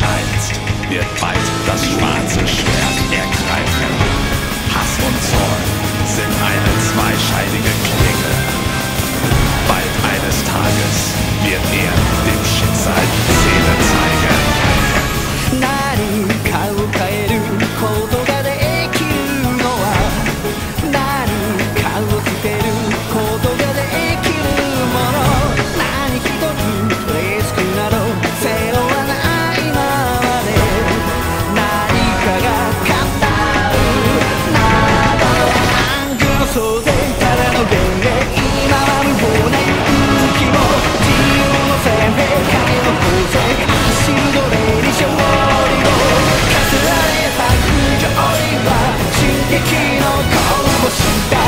verheizt, wird bald das schwarze Schwert ergreifen. Hass und Zorn sind eine zweischeidige Klinge. some